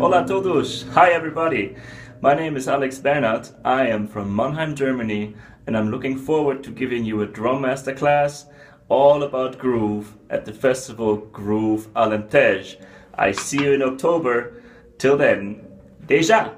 Hola todos! Hi everybody! My name is Alex Bernath. I am from Mannheim, Germany, and I'm looking forward to giving you a drum masterclass all about groove at the festival Groove Alentejo. I see you in October. Till then, deja!